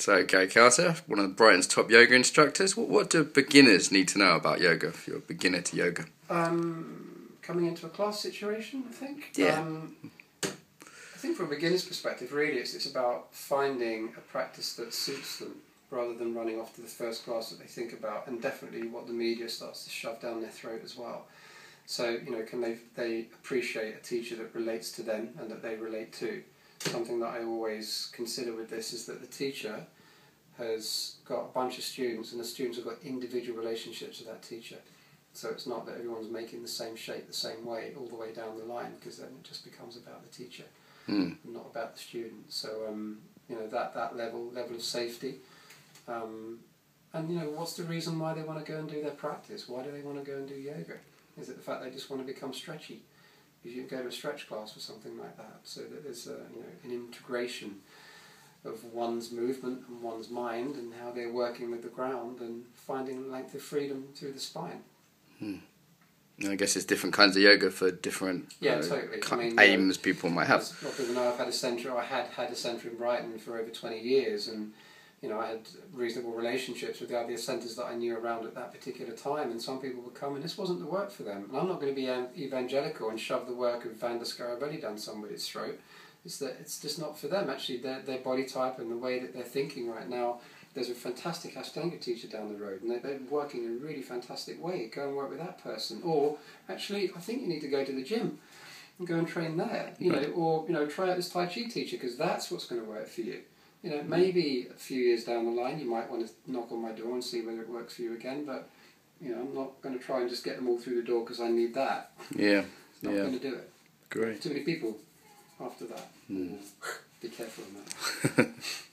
So, Gary Carter, one of Brighton's top yoga instructors. What, what do beginners need to know about yoga if you're a beginner to yoga? Um, coming into a class situation, I think. Yeah. Um, I think from a beginner's perspective, really, it's, it's about finding a practice that suits them rather than running off to the first class that they think about, and definitely what the media starts to shove down their throat as well. So, you know, can they, they appreciate a teacher that relates to them and that they relate to? Something that I always consider with this is that the teacher has got a bunch of students and the students have got individual relationships with that teacher. So it's not that everyone's making the same shape the same way all the way down the line because then it just becomes about the teacher, Mm. not about the student. So um, you know that that level level of safety, um, and you know what's the reason why they want to go and do their practice? Why do they want to go and do yoga? Is it the fact they just want to become stretchy? You should go to a stretch class or something like that, so that there's a, you know an integration of one's movement and one's mind and how they're working with the ground and finding length of freedom through the spine. And I guess there's different kinds of yoga for different Yeah, uh, totally. I mean, aims people might have. A lot of people know, I've had a centre. I had had a centre in Brighton for over twenty years, and you know I had reasonable relationships with the other centres that I knew around at that particular time. And some people would come, and this wasn't the work for them. And I'm not going to be evangelical and shove the work of Vanda Scaravelli down somebody's throat. It's that it's just not for them. Actually, their their body type and the way that they're thinking right now. There's a fantastic Ashtanga teacher down the road, and they're, they're working in a really fantastic way. Go and work with that person. Or actually, I think you need to go to the gym and go and train there. You know, or you know, try out this Tai Chi teacher because that's what's going to work for you. You know, maybe a few years down the line, you might want to knock on my door and see whether it works for you again. But you know, I'm not going to try and just get them all through the door because I need that. Yeah, It's Not yeah, going to do it. great. Too many people after that. Hmm. Be careful on that.